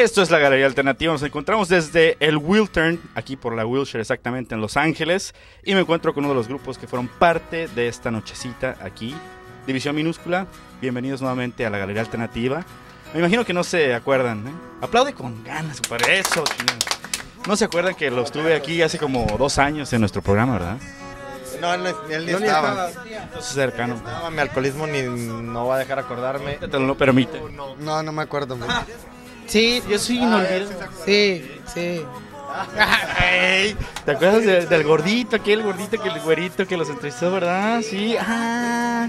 Esto es la Galería Alternativa. Nos encontramos desde el Wiltern, aquí por la Wilshire, exactamente en Los Ángeles. Y me encuentro con uno de los grupos que fueron parte de esta nochecita aquí. División Minúscula, bienvenidos nuevamente a la Galería Alternativa. Me imagino que no se acuerdan. ¿eh? Aplaude con ganas, por eso. No se acuerdan que los tuve aquí hace como dos años en nuestro programa, ¿verdad? No, él, él ni estaba. Entonces cercano. No, mi alcoholismo ni no va a dejar acordarme. Te lo permite. No, no me acuerdo. Sí, yo soy inolvidable. Sí, sí. Ey, ¿Te acuerdas de- del gordito, aquel gordito, que el güerito que los entrevistó, verdad? Sí. Ah.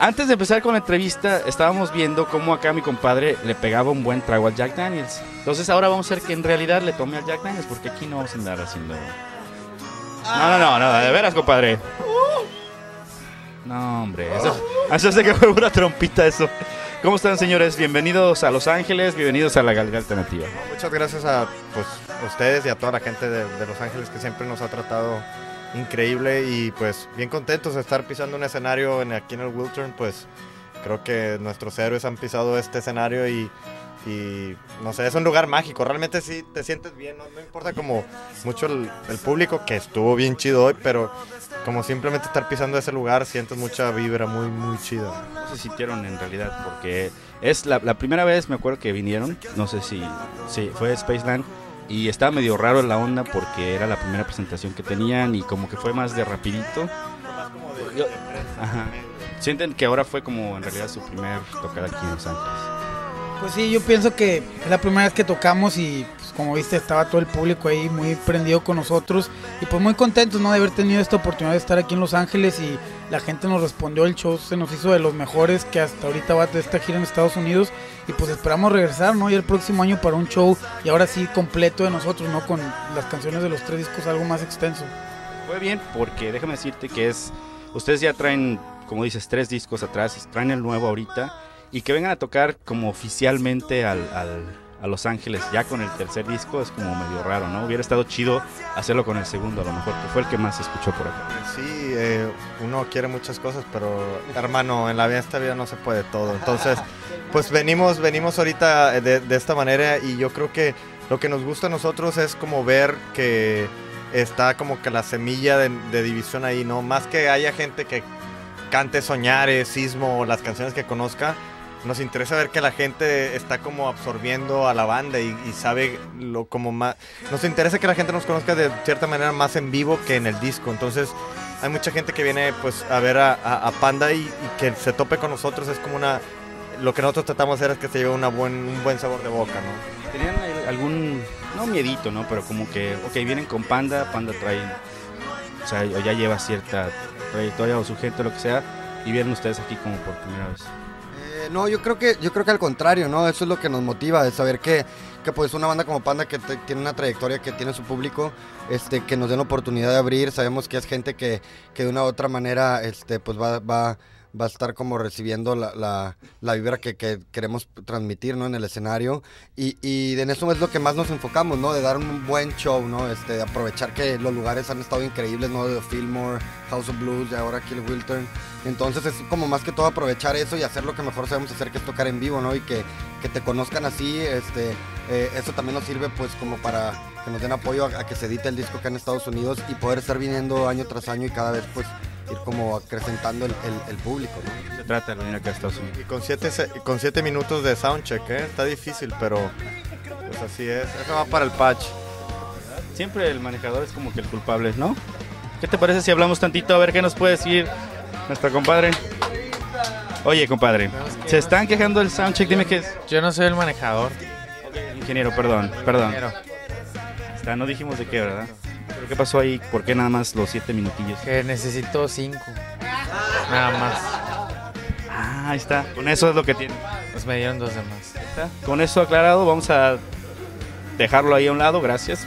Antes de empezar con la entrevista, estábamos viendo cómo acá mi compadre le pegaba un buen trago al Jack Daniels. Entonces ahora vamos a hacer que en realidad le tome al Jack Daniels, porque aquí no vamos a andar haciendo... No, no, no, no, de veras, compadre. No, hombre, eso, eso sé que fue una trompita eso. ¿Cómo están, señores? Bienvenidos a Los Ángeles, bienvenidos a la Galería Alternativa. Muchas gracias a pues, ustedes y a toda la gente de, de Los Ángeles que siempre nos ha tratado increíble y pues bien contentos de estar pisando un escenario en, aquí en el Wiltern. Pues creo que nuestros héroes han pisado este escenario y, y, no sé, es un lugar mágico. Realmente sí te sientes bien, no, no importa como mucho el, el público que estuvo bien chido hoy, pero como simplemente estar pisando ese lugar sientes mucha vibra muy, muy chida. no se sintieron en realidad, porque es la, la primera vez, me acuerdo que vinieron, no sé si, si fue Spaceland, y estaba medio raro la onda porque era la primera presentación que tenían y como que fue más de rapidito. Ajá. Sienten que ahora fue como en realidad su primer tocada aquí en Los Ángeles. Pues sí, yo pienso que es la primera vez que tocamos y pues, como viste estaba todo el público ahí muy prendido con nosotros y pues muy contentos ¿no? de haber tenido esta oportunidad de estar aquí en Los Ángeles y la gente nos respondió, el show se nos hizo de los mejores que hasta ahorita va de esta gira en Estados Unidos y pues esperamos regresar ¿no? y el próximo año para un show y ahora sí completo de nosotros, ¿no? con las canciones de los tres discos algo más extenso. Fue bien porque déjame decirte que es, ustedes ya traen, como dices, tres discos atrás, traen el nuevo ahorita y que vengan a tocar como oficialmente al, al- a Los Ángeles ya con el tercer disco es como medio raro, ¿no? Hubiera estado chido hacerlo con el segundo a lo mejor, que fue el que más se escuchó por acá. Sí, eh, uno quiere muchas cosas, pero hermano, en la vida esta vida no se puede todo. Entonces, pues venimos, venimos ahorita de, de esta manera y yo creo que lo que nos gusta a nosotros es como ver que está como que la semilla de, de división ahí, ¿no? Más que haya gente que cante Soñares, Sismo las canciones que conozca, nos interesa ver que la gente está como absorbiendo a la banda y, sabe lo como más... Nos interesa que la gente nos conozca de cierta manera más en vivo que en el disco. Entonces hay mucha gente que viene pues a ver a, Panda y, que se tope con nosotros es como una... Lo que nosotros tratamos de hacer es que se lleve una buen, un buen sabor de boca, ¿no? ¿Tenían algún, no miedito, ¿no? Pero como que, ok, vienen con Panda, Panda trae, o sea, ya lleva cierta trayectoria o su gente, lo que sea, y vienen ustedes aquí como por primera vez. No, yo creo que yo creo que al contrario, ¿no? Eso es lo que nos motiva, de saber que, que pues una banda como Panda que te- tiene una trayectoria, que tiene su público, este, que nos den la oportunidad de abrir, sabemos que es gente que, que de una u otra manera, este, pues va, va, va a estar como recibiendo la, la, la vibra que, que queremos transmitir, ¿no? En el escenario y, y en eso es lo que más nos enfocamos, ¿no? De dar un buen show, ¿no? Este, de aprovechar que los lugares han estado increíbles, ¿no? De Fillmore, House of Blues y ahora el Wiltern. Entonces es como más que todo aprovechar eso y hacer lo que mejor sabemos hacer, que es tocar en vivo, ¿no? Y que, que te conozcan así, este, eh, eso también nos sirve pues como para que nos den apoyo a, a que se edite el disco acá en Estados Unidos y poder estar viniendo año tras año y cada vez pues ir como acrecentando el, el- el público, ¿no? Se trata de venir acá a Estados Unidos. Y con siete, se- con siete minutos de soundcheck, ¿eh? Está difícil, pero pues así es. Eso va para el patch. Siempre el manejador es como que el culpable, ¿no? ¿Qué te parece si hablamos tantito a ver qué nos puede decir nuestro compadre? Oye, compadre, se están quejando del soundcheck, dime qué es. Yo no soy el manejador. Ingeniero, perdón, perdón. Está, no dijimos de qué, ¿verdad? ¿Pero qué pasó ahí? ¿Por qué nada más los siete minutillos? que necesito cinco. Nada más. Ah, ahí está. Con eso es lo que tiene. Pues me dieron dos de más. ¿Está? Con eso aclarado, vamos a dejarlo ahí a un lado, gracias.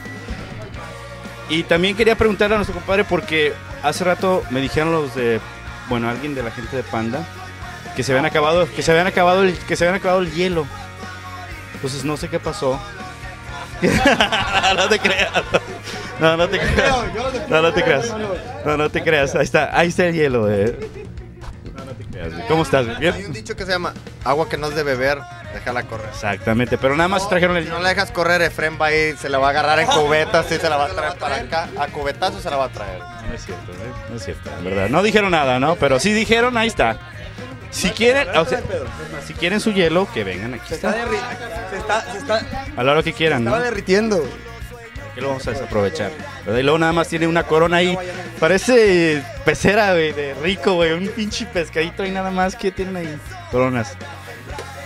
Y también quería preguntarle a nuestro compadre porque hace rato me dijeron los de, bueno, alguien de la gente de Panda que se habían acabado, que se habían acabado el, que se habían acabado el hielo. Entonces no sé qué pasó. no te creas. No, no te creas. No, no te creas. No, no te creas. Ahí está, ahí está el hielo. eh. No, no te creas. güey. ¿Cómo estás? güey? Hay un ¿Bien? dicho que se llama agua que no es de beber, Déjala correr. Exactamente, pero nada más trajeron el... Si no la dejas correr, Efren va a ir, se la va a agarrar en cubetas y se la va a traer para acá. A cubetazos se la va a traer. No es cierto, ¿eh? no es cierto, en verdad. No dijeron nada, ¿no? Pero sí dijeron, ahí está. Si quieren, o sea, si quieren su hielo, que vengan aquí. Se está, Está. derri- se está, se está, A la hora que quieran, ¿no? estaba derritiendo. Que lo vamos a desaprovechar. ¿verdad? Y luego nada más tiene una corona ahí. Parece pecera, güey, de rico, güey. Un pinche pescadito ahí nada más que tienen ahí. Coronas.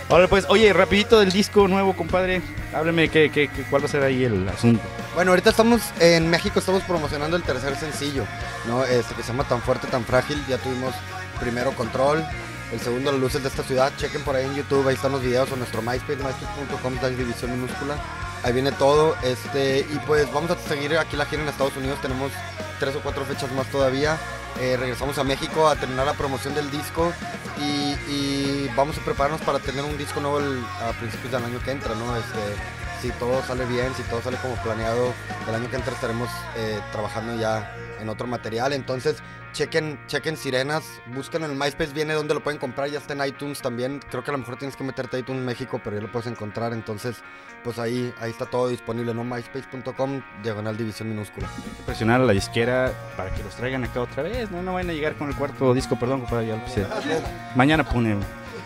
Ahora pues, oye, rapidito del disco nuevo, compadre. Hábleme que, que, que- cuál va a ser ahí el asunto. Bueno, ahorita estamos en México, estamos promocionando el tercer sencillo, ¿no? Este que se llama Tan Fuerte, Tan Frágil. Ya tuvimos primero Control, el segundo Las Luces de esta ciudad. Chequen por ahí en YouTube, ahí están los videos o nuestro MySpace, myspace.com división minúscula. Ahí viene todo, este, y pues vamos a seguir aquí la gira en Estados Unidos, tenemos tres o cuatro fechas más todavía. Eh, regresamos a México a terminar la promoción del disco y, vamos a prepararnos para tener un disco nuevo a principios del año que entra, ¿no? Este, si todo sale bien, si todo sale como planeado, el año que entra estaremos eh, trabajando ya en otro material. Entonces, chequen, chequen Sirenas, busquen en el MySpace, viene donde lo pueden comprar, ya está en iTunes también. Creo que a lo mejor tienes que meterte a iTunes México, pero ya lo puedes encontrar. Entonces, pues ahí, ahí está todo disponible, ¿no? MySpace.com, diagonal división minúscula. Presionar a la disquera para que los traigan acá otra vez. No, no vayan a llegar con el cuarto disco, perdón, compadre, ya lo. Mañana pone.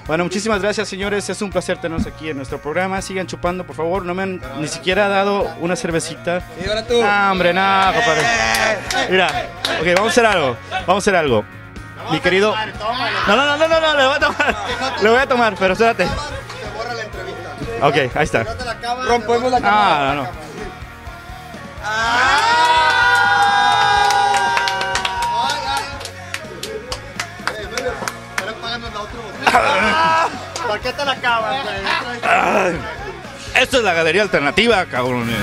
Bueno, muchísimas gracias, señores. Es un placer tenerlos aquí en nuestro programa. Sigan chupando, por favor. No me han ni siquiera dado una cervecita. Y ahora tú. Ah, hombre, no, compadre. Mira, ok, vamos a hacer algo. Vamos a hacer algo. Mi querido. No, no, no, no, no, no, le voy a tomar. Le voy a tomar, pero espérate. Ok, ahí está. Rompemos la Ah, no, no. ¿Por qué te la acabas, güey? Esto es la galería alternativa, cabrones.